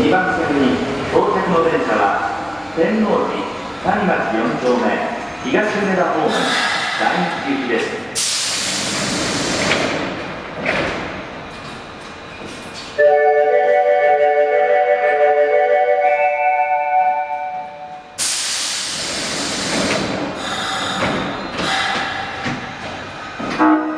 2番線に到着の電車は天王寺谷町4丁目東梅田方面第1行きです。あ